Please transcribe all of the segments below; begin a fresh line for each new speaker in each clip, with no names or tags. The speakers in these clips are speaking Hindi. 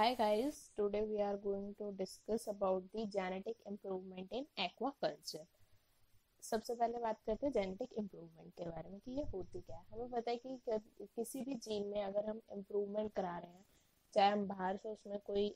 Hi guys, today we are going to discuss about the genetic improvement in aquaculture. सबसे पहले बात करते हैं जेनेटिक इम्प्रूवमेंट के बारे में कि ये होती क्या है। हमें पता है कि किसी भी जीन में अगर हम इम्प्रूवमेंट करा रहे हैं चाहे हम बाहर से उसमें कोई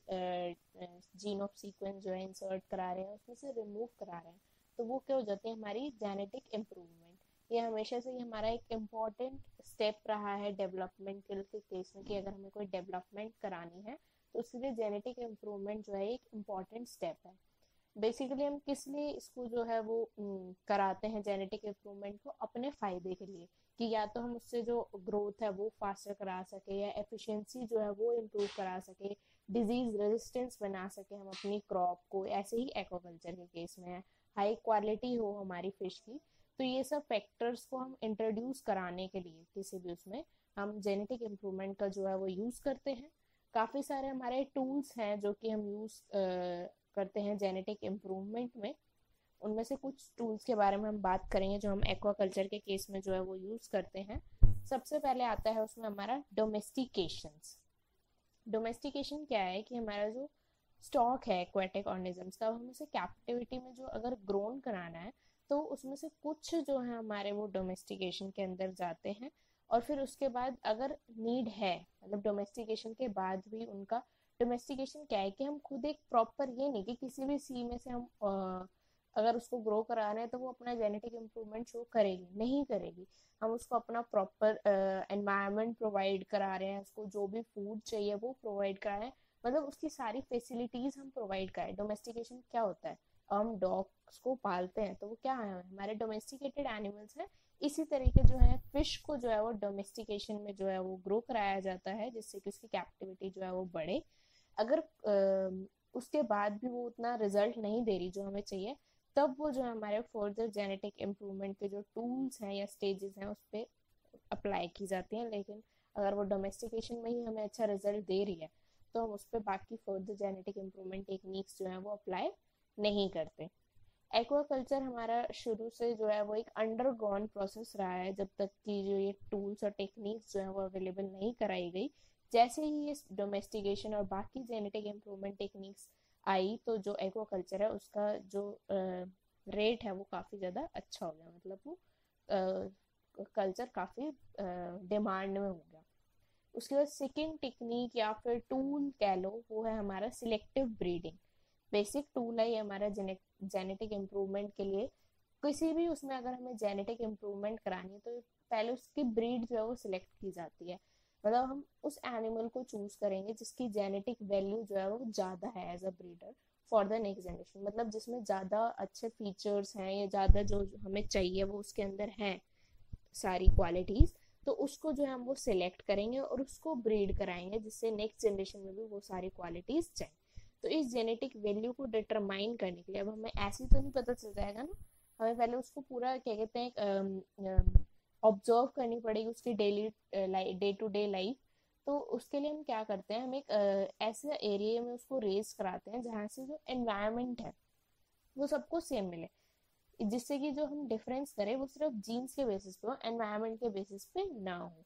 जीन ऑफ़ सीक्वेंस जो है इंसर्ट करा रहे हैं उसमें से रिमूव करा रहे हैं तो वो क्या हो जाती है हमारी जेनेटिक इम्प्रूवमेंट ये हमेशा से हमारा एक इंपॉर्टेंट स्टेप रहा है डेवलपमेंट के केस में कि अगर हमें कोई डेवलपमेंट करानी है तो उसके लिए जेनेटिक इम्प्रूवमेंट जो है एक इंपॉर्टेंट स्टेप है। बेसिकली हम किस लिए इसको जो है वो कराते हैं जेनेटिक इम्प्रूवमेंट को अपने फ़ायदे के लिए कि या तो हम उससे जो ग्रोथ है वो फास्टर करा सके या एफिशिएंसी जो है वो इम्प्रूव करा सके डिज़ीज़ रेजिस्टेंस बना सके हम अपनी क्रॉप को। ऐसे ही एक्वाकल्चर के केस में है। हाई क्वालिटी हो हमारी फ़िश की। तो ये सब फैक्टर्स को हम इंट्रोड्यूस कराने के लिए किसी भी उसमें हम जेनेटिक इम्प्रूवमेंट का जो है वो यूज़ करते हैं। काफ़ी सारे हमारे टूल्स हैं जो कि हम यूज़ करते हैं जेनेटिक इम्प्रूवमेंट में। उनमें से कुछ टूल्स के बारे में हम बात करेंगे जो हम एक्वाकल्चर के केस में जो है वो यूज़ करते हैं। सबसे पहले आता है उसमें हमारा डोमेस्टिकेशन डोमेस्टिकेशन क्या है कि हमारा जो स्टॉक है एक्वाटिक ऑर्गेनिजम्स का हम उसे कैप्टिविटी में जो अगर ग्रोन कराना है तो उसमें से कुछ जो है हमारे वो डोमेस्टिकेशन के अंदर जाते हैं। और फिर उसके बाद अगर नीड है मतलब डोमेस्टिकेशन के बाद भी उनका डोमेस्टिकेशन क्या है कि हम खुद एक प्रॉपर ये नहीं कि किसी भी सी में से हम आ, अगर उसको ग्रो करा रहे हैं तो वो अपना जेनेटिक इम्प्रूवमेंट शो करेगी नहीं करेगी। हम उसको अपना प्रॉपर एनवायरनमेंट प्रोवाइड करा रहे हैं उसको जो भी फ़ूड चाहिए वो प्रोवाइड करा रहे हैं। मतलब उसकी सारी फैसिलिटीज़ हम प्रोवाइड कराए डोमेस्टिकेशन क्या होता है? हम डॉग्स को पालते हैं तो वो क्या है? हमारे डोमेस्टिकेटेड एनिमल्स हैं इसी तरीके जो है फ़िश को जो है वो डोमेस्टिकेशन में जो है वो ग्रो कराया जाता है, जिससे कि उसकी कैप्टिविटी जो है वो बढ़े। अगर उसके बाद भी वो उतना रिज़ल्ट नहीं दे रही जो हमें चाहिए, तब वो जो है हमारे फर्दर जेनेटिक इम्प्रूवमेंट के जो टूल्स हैं या स्टेजेस हैं, उस पर अप्लाई की जाती हैं। लेकिन अगर वो डोमेस्टिकेशन में ही हमें अच्छा रिज़ल्ट दे रही है तो हम उस पर बाकी फर्दर जेनेटिक इम्प्रूवमेंट टेक्निक्स जो है वो अप्लाई नहीं करते। एक्वाकल्चर हमारा शुरू से जो है वो एक अंडरग्राउंड प्रोसेस रहा है, जब तक कि जो ये टूल्स और टेक्निक्स जो है वो अवेलेबल नहीं कराई गई। जैसे ही ये डोमेस्टिकेशन और बाकी जेनेटिक इम्प्रूवमेंट टेक्निक्स आई तो जो एक्वाकल्चर है, उसका जो रेट है वो काफ़ी ज़्यादा अच्छा हो गया। मतलब वो कल्चर काफ़ी डिमांड में हो गया। उसके बाद सेकेंड टेक्निक या फिर टूल कह लो, वो है हमारा सिलेक्टिव ब्रीडिंग बेसिक टूल है ये हमारा जेनेटिक इम्प्रूवमेंट के लिए, किसी भी उसमें अगर हमें जेनेटिक इम्प्रूवमेंट करानी है तो पहले उसकी ब्रीड जो है वो सिलेक्ट की जाती है। मतलब हम उस एनिमल को चूज़ करेंगे जिसकी जेनेटिक वैल्यू जो है वो ज़्यादा है as a breeder for the next generation मतलब जिसमें ज़्यादा अच्छे फीचर्स हैं या ज़्यादा जो हमें चाहिए वो उसके अंदर हैं सारी क्वालिटीज़ तो उसको जो है हम वो सिलेक्ट करेंगे और उसको ब्रीड कराएँगे जिससे नेक्स्ट जनरेशन में भी वो सारी क्वालिटीज़ चाहिए तो इस जेनेटिक वैल्यू को डिटरमाइन करने के लिए अब हमें ऐसे तो नहीं पता चल जाएगा ना। हमें पहले उसको पूरा, क्या कहते हैं ऑब्ज़र्व करनी पड़ेगी उसकी daily day to day life तो उसके लिए हम क्या करते हैं, हम एक ऐसे एरिया में उसको रेस कराते हैं जहाँ से जो एनवायरनमेंट है, वो सबको सेम मिले। जिससे कि जो हम डिफरेंस करें, वो सिर्फ़ जीन्स के बेसिस पे हो के बेसिस पे ना हो।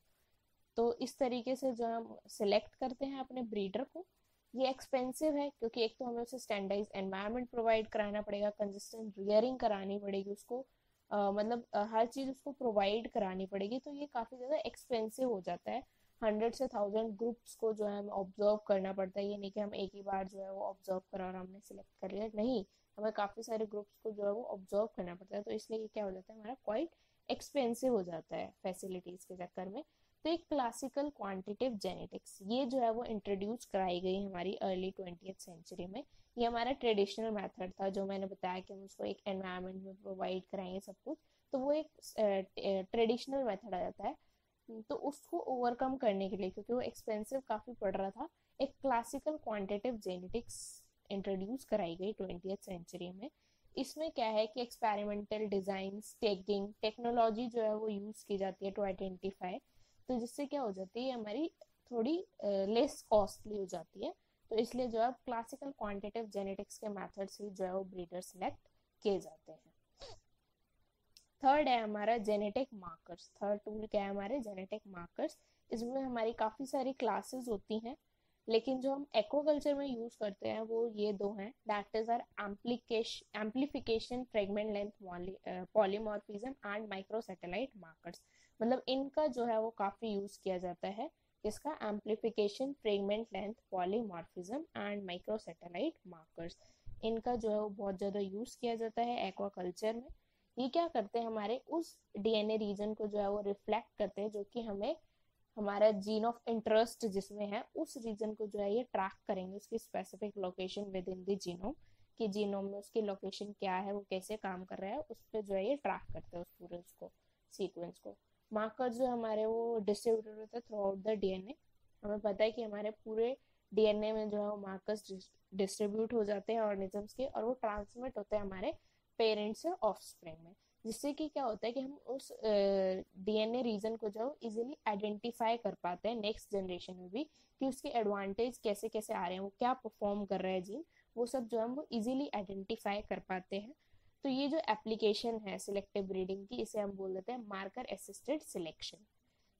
तो इस तरीके से जो हम सिलेक्ट करते हैं अपने ब्रीडर को ये एक्सपेंसिव है क्योंकि एक तो हमें उसे स्टैंडर्डाइज एनवायरनमेंट प्रोवाइड कराना पड़ेगा कंसिस्टेंट रियरिंग करानी पड़ेगी उसको uh, मतलब हर चीज़ उसको प्रोवाइड करानी पड़ेगी तो ये काफ़ी ज़्यादा एक्सपेंसिव हो जाता है। हंड्रेड से थाउज़ेंड ग्रुप्स को जो है हमें ऑब्ज़र्व करना पड़ता है ये नहीं कि हम एक ही बार जो है वो ऑब्ज़र्व करा और हमने सिलेक्ट कर लिया नहीं हमें काफ़ी सारे ग्रुप्स को जो है वो ऑब्ज़र्व करना पड़ता है तो इसलिए क्या हो जाता है हमारा क्वाइट एक्सपेंसिव हो जाता है फैसिलिटीज़ के चक्कर में। तो क्लासिकल क्वांटिटिव जेनेटिक्स ये जो है वो इंट्रोड्यूस कराई गई हमारी अर्ली ट्वेंटी सेंचुरी में। ये हमारा ट्रेडिशनल मेथड था, जो मैंने बताया कि हम उसको एक एनवायरनमेंट में प्रोवाइड कराएँगे सब कुछ तो वो एक ट्रेडिशनल मेथड आ जाता है। तो उसको ओवरकम करने के लिए, क्योंकि वो एक्सपेंसिव काफ़ी पड़ रहा था, एक क्लासिकल क्वांटिटिव जेनेटिक्स इंट्रोड्यूस कराई गई ट्वेंटी सेंचुरी में। इसमें क्या है कि एक्सपेरिमेंटल डिज़ाइन टेकिंग टेक्नोलॉजी जो है वो यूज़ की जाती है टू आइडेंटिफाई तो जिससे क्या हो जाती है, हमारी थोड़ी लेस कॉस्टली हो जाती है। तो इसलिए जो है क्लासिकल क्वांटिटिव जेनेटिक्स के मेथड से जो है वो ब्रीडर सिलेक्ट किए जाते हैं। थर्ड है हमारा जेनेटिक मार्कर्स थर्ड टूल क्या है हमारे? जेनेटिक मार्कर्स इसमें हमारी काफ़ी सारी क्लासेस होती हैं। लेकिन जो हम एक्वाकल्चर में यूज़ करते हैं, वो ये दो हैं। That is our amplication amplification fragment length polymorphism and micro satellite markers मतलब इनका जो है वो काफ़ी यूज़ किया जाता है। इसका amplification fragment length polymorphism and micro satellite markers इनका जो है वो बहुत ज़्यादा यूज़ किया जाता है एक्वाकल्चर में। ये क्या करते हैं हमारे? उस डीएनए रीजन को जो है वो रिफ्लेक्ट करते हैं, जो कि हमें हमारा जीन ऑफ़ इंटरेस्ट जिसमें है, उस रीजन को जो है ये ट्रैक करेंगे उसकी specific location within the genome कि जीनोम में उसकी लोकेशन क्या है, वो कैसे काम कर रहा है, उस पर जो है ये ट्रैक करते हैं उस पूरे उसको सीक्वेंस को। मार्कर जो हमारे वो डिस्ट्रीब्यूटेड होते हैं थ्रू आउट द डीएनए हमें पता है कि हमारे पूरे डीएनए में जो है वो मार्कर्स डिस्ट्रीब्यूट हो जाते हैं ऑर्गेनिजम्स के, और वो ट्रांसमिट होते हैं हमारे पेरेंट्स से ऑफ़ में। जिससे कि क्या होता है कि हम उस डीएनए रीजन को जो इजीली आइडेंटिफाई कर पाते हैं नेक्स्ट जनरेशन में भी कि उसके एडवांटेज कैसे कैसे आ रहे हैं वो क्या परफॉर्म कर रहे हैं जीन वो सब जो है वो इजीली आइडेंटिफाई कर पाते हैं। तो ये जो एप्लीकेशन है सिलेक्टिव ब्रीडिंग की इसे हम बोल देते हैं मार्कर असिस्टेड सिलेक्शन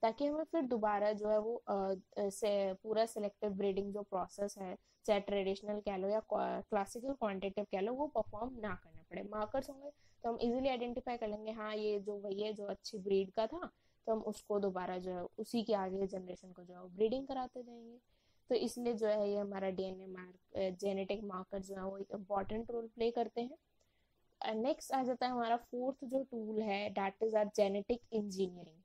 ताकि हमें फिर दोबारा जो है वो आ, से पूरा सिलेक्टिव ब्रीडिंग जो प्रोसेस है चाहे ट्रेडिशनल कह लो या क्लासिकल क्वांटिटिव कह लो वो परफॉर्म ना करना पड़े। मार्कर्स होंगे तो हम इजीली आइडेंटिफाई कर लेंगे हाँ ये जो वही है, जो अच्छी ब्रीड का था तो हम उसको दोबारा जो है, उसी के आगे जनरेशन को जो है ब्रीडिंग कराते जाएँगे। तो इसलिए जो है, ये हमारा डीएनए मार्क जेनेटिक मार्कर जो है, वो इंपॉर्टेंट रोल प्ले करते हैं। नेक्स्ट आ जाता है हमारा फोर्थ जो टूल है that is our genetic engineering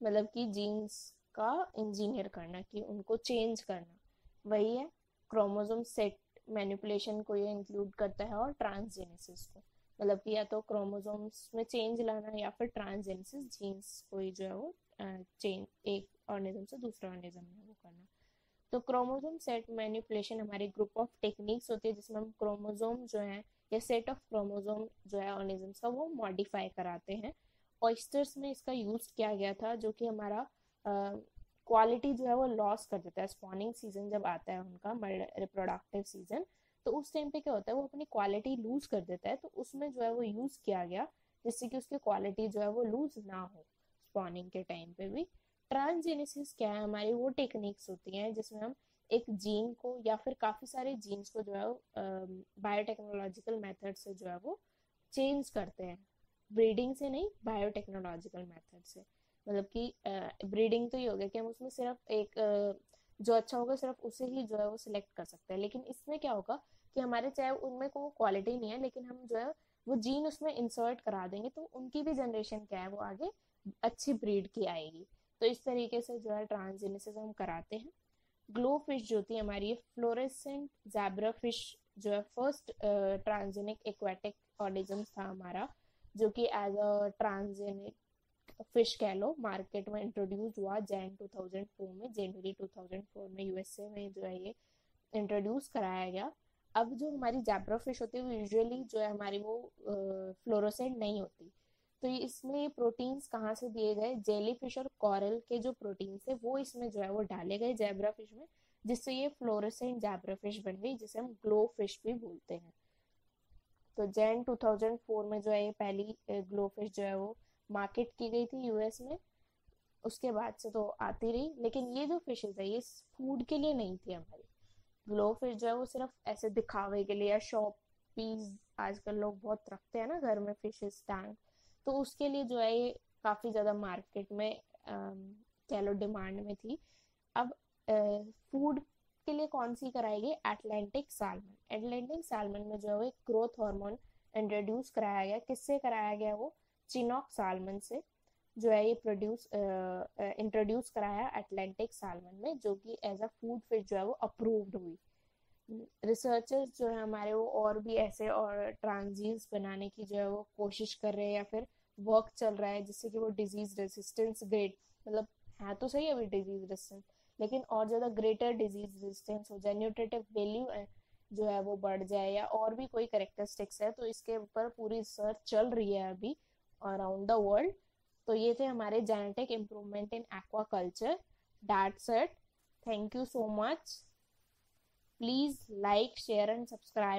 मतलब कि जीन्स का इंजीनियर करना, कि उनको चेंज करना। वही है क्रोमोजोम सेट मैनिपुलेशन को ये इंक्लूड करता है, और ट्रांसजेनेसिस को। मतलब कि या तो क्रोमोजोम्स में चेंज लाना या फिर ट्रांसजेनेसिस जीन्स को ही जो है वो चेंज एक ऑर्गेनिज्म से दूसरे ऑर्गेनिज्म में वो करना। तो क्रोमोजोम सेट मैनिपुलेशन हमारी ग्रुप ऑफ़ टेक्निक्स होती है, जिसमें हम क्रोमोजोम जो है, या सेट ऑफ़ क्रोमोजोम जो है ऑर्गेनिजम्स का वो मॉडिफाई कराते हैं। ऑयस्टर्स में इसका यूज़ किया गया था, जो कि हमारा क्वालिटी जो है वो लॉस कर देता है। स्पॉनिंग सीज़न जब आता है उनका रिप्रोडक्टिव सीज़न तो उस टाइम पे क्या होता है, वो अपनी क्वालिटी लूज कर देता है तो उसमें जो है वो यूज़ किया गया, जिससे कि उसकी क्वालिटी जो है वो लूज ना हो स्पॉनिंग के टाइम पे भी। ट्रांसजेनेसिस क्या है, हमारी वो टेक्निक्स होती हैं, जिसमें हम एक जीन को या फिर काफ़ी सारे जीन्स को जो है बायोटेक्नोलॉजिकल मेथड से जो है वो चेंज करते हैं। ब्रीडिंग से नहीं बायोटेक्नोलॉजिकल मेथड से। मतलब कि ब्रीडिंग तो ये हो गया कि हम उसमें सिर्फ़ एक जो अच्छा होगा सिर्फ़ उसे ही जो है वो सिलेक्ट कर सकते हैं। लेकिन इसमें क्या होगा कि हमारे चाहे उनमें को क्वालिटी नहीं है, लेकिन हम जो है वो जीन उसमें इंसर्ट करा देंगे तो उनकी भी जनरेशन क्या है, वो आगे अच्छी ब्रीड की आएगी। तो इस तरीके से जो है ट्रांसजेनेसिस हम कराते हैं। ग्लो फ़िश जो थी हमारी फ्लोरेसेंट जैब्रा फ़िश जो है फ़र्स्ट ट्रांसजेनिक एक्वेटिक ऑर्गेनिज्म था हमारा, जो कि एज अ ट्रांसजेनिक फ़िश कह लो मार्केट में इंट्रोड्यूस हुआ जैन 2004 में जनवरी 2004 में यूएसए में जो है ये इंट्रोड्यूस कराया गया अब जो हमारी जैब्रा फ़िश होती है वो यूजुअली जो है हमारी वो फ्लोरोसेंट नहीं होती तो इसमें प्रोटीन्स कहाँ से दिए गए जेली फ़िश और कॉरल के जो प्रोटीन्स है वो इसमें जो है वो डाले गए जैब्रा फ़िश में जिससे ये फ्लोरोसेंट जैब्रा फ़िश बन गई जिसे हम ग्लो फ़िश भी बोलते हैं तो जैन 2004 में जो है ये पहली ग्लो फ़िश जो है वो मार्केट की गई थी यूएस में, उसके बाद से तो आती रही। लेकिन ये जो फिशेज है, ये फ़ूड के लिए नहीं थी हमारी। ग्लो फ़िश जो है वो सिर्फ़ ऐसे दिखावे के लिए या शॉप पीस आजकल लोग बहुत रखते हैं ना घर में फिशेज टैंक तो उसके लिए जो है ये काफ़ी ज़्यादा मार्केट में कह लो डिमांड में थी। अब फ़ूड के लिए कौन सी कराई गई? एटलांटिक सालमन एटलांटिक सालमन में जो है वो एक ग्रोथ हार्मोन इंट्रोड्यूस कराया गया। किससे कराया गया वो? चिनॉक सालमन से, जो है ये प्रोड्यूस इंट्रोड्यूस कराया एटलांटिक सालमन में जो कि एज अ फ़ूड फ़िश जो है वो अप्रूव्ड हुई। रिसर्चर्स जो है हमारे, वो और भी ऐसे और ट्रांजीन्स बनाने की जो है वो कोशिश कर रहे हैं या फिर वर्क चल रहा है, जिससे कि वो डिज़ीज़ रेसिस्टेंस ग्रेट मतलब है तो सही अभी डिज़ीज़ रेसिस्टेंस लेकिन और ज़्यादा ग्रेटर डिज़ीज़ रेजिस्टेंस हो जाए न्यूट्रेटिव वैल्यू जो है वो बढ़ जाए या और भी कोई करेक्टरिस्टिक्स है तो इसके ऊपर पूरी रिसर्च चल रही है अभी। अराउंड द वर्ल्ड तो ये थे हमारे genetic improvement in aquaculture that it thank you so much please like share and subscribe